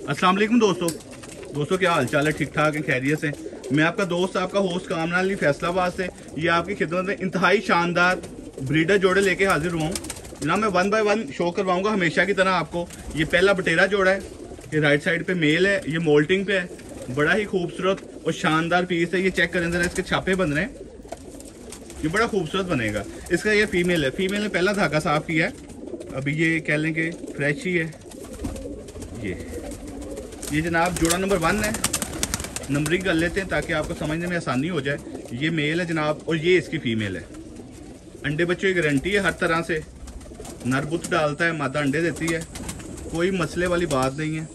अस्सलाम वालेकुम दोस्तों। दोस्तों, क्या हाल चाल है? ठीक ठाक है, खैरियत से मैं आपका दोस्त, आपका होस्ट कामना अली फैसलाबाद से। ये आपकी खिदमत में इंतहाई शानदार ब्रीडर जोड़े लेके हाजिर हुआ हूँ। जनाब, मैं वन बाय वन शो करवाऊँगा हमेशा की तरह आपको। ये पहला बटेरा जोड़ा है। ये राइट साइड पे मेल है, ये मोल्टिंग पे है। बड़ा ही खूबसूरत और शानदार पीस है। ये चेक करें जरा, इसके छापे बन रहे हैं। ये बड़ा खूबसूरत बनेगा। इसका ये फीमेल है। फीमेल ने पहला धागा साफ़ किया है। अभी ये कह लें कि फ्रेश ही है। ये। ये जनाब जोड़ा नंबर वन है। नंबरिंग कर लेते हैं ताकि आपको समझने में आसानी हो जाए। ये मेल है जनाब और ये इसकी फीमेल है। अंडे बच्चों की गारंटी है हर तरह से। नरबुत डालता है, मादा अंडे देती है। कोई मसले वाली बात नहीं है।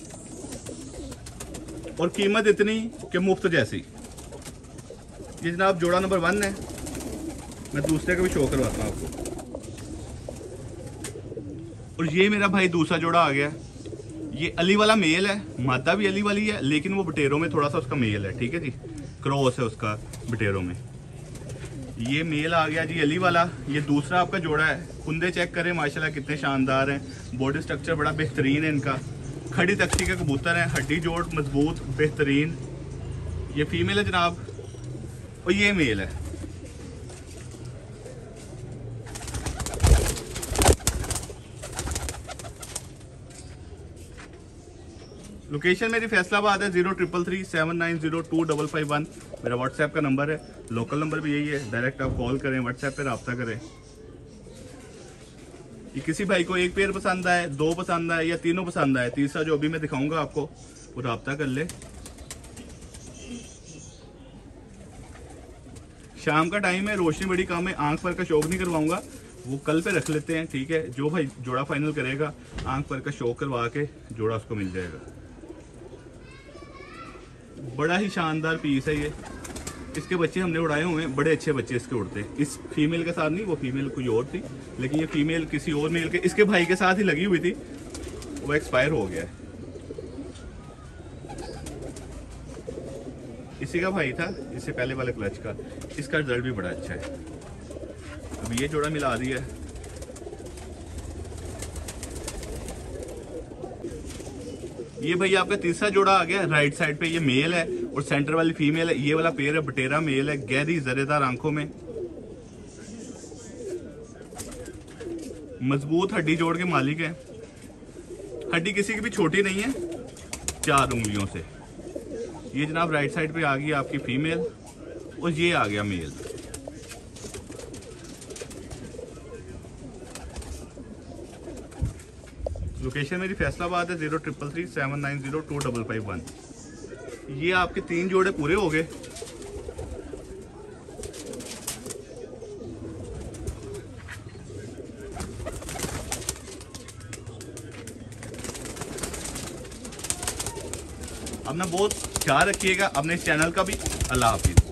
और कीमत इतनी कि मुफ़्त जैसी। ये जनाब जोड़ा नंबर वन है। मैं दूसरे का भी शो करवाता हूँ आपको। और ये मेरा भाई दूसरा जोड़ा आ गया। ये अली वाला मेल है, मादा भी अली वाली है, लेकिन वो बटेरों में थोड़ा सा उसका मेल है, ठीक है जी? क्रॉस है उसका बटेरों में। ये मेल आ गया जी अली वाला। ये दूसरा आपका जोड़ा है। कुंदे चेक करें, माशाल्लाह कितने शानदार हैं। बॉडी स्ट्रक्चर बड़ा बेहतरीन है इनका। खड़ी तख्ती का कबूतर है, हड्डी जोड़ मज़बूत, बेहतरीन। ये फीमेल है जनाब, और ये मेल है। लोकेशन मेरी फैसलाबाद है zero triple three seven nine zero two double five one मेरा व्हाट्सएप का नंबर है लोकल नंबर भी यही है। डायरेक्ट आप कॉल करें व्हाट्सएप पे रब्ता करें। ये किसी भाई को एक पेयर पसंद आए, दो पसंद आए या तीनों पसंद आए, तीसरा जो अभी मैं दिखाऊँगा आपको, वो रब्ता कर ले। शाम का टाइम है, रोशनी बड़ी कम है, आँख पर का शौक नहीं करवाऊँगा। वो कल पे रख लेते हैं, ठीक है? जो भाई जोड़ा फाइनल करेगा, आँख पर का शौक करवा के जोड़ा उसको मिल जाएगा। बड़ा ही शानदार पीस है ये। इसके बच्चे हमने उड़ाए हुए हैं, बड़े अच्छे बच्चे इसके उड़ते हैं। इस फीमेल के साथ नहीं, वो फीमेल कोई और थी, लेकिन ये फीमेल किसी और मेल के, इसके भाई के साथ ही लगी हुई थी। वो एक्सपायर हो गया है। इसी का भाई था, इससे पहले वाले क्लच का। इसका रिज़ल्ट भी बड़ा अच्छा है। अब ये जोड़ा मिला दिया है। ये भैया आपका तीसरा जोड़ा आ गया राइट साइड पे ये मेल है और सेंटर वाली फीमेल है। ये वाला पेयर है, बटेरा मेल है, गहरी, जरेदार आँखों में। मज़बूत हड्डी जोड़ के मालिक है। हड्डी किसी की भी छोटी नहीं है, चार उंगलियों से। ये जनाब राइट साइड पे आ गई आपकी फीमेल और ये आ गया मेल लोकेशन मेरी फैसलाबाद है zero triple three seven nine zero two double five one ये आपके तीन जोड़े पूरे हो गए। अपना बहुत ख्याल रखिएगा अपने चैनल का भी अल्लाह हाफिज।